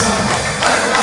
Awesome.